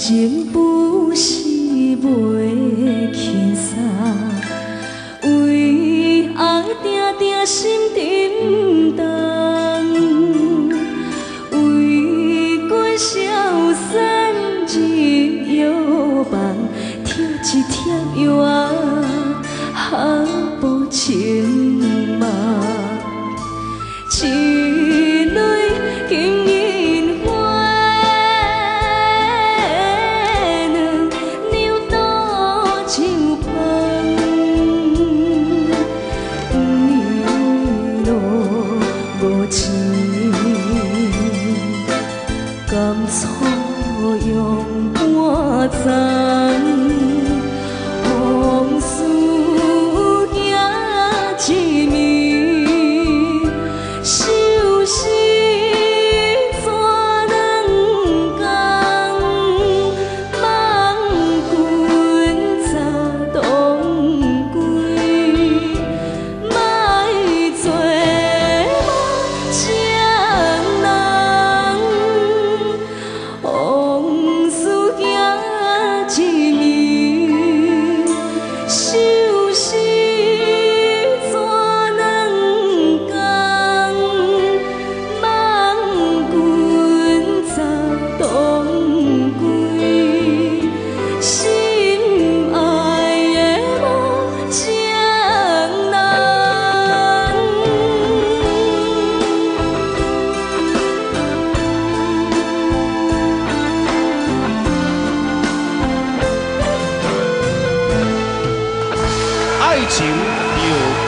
情不是袂轻松，为爱定定心沉重，为过消散日药房，跳一贴药啊，甘错用半丛。爱情有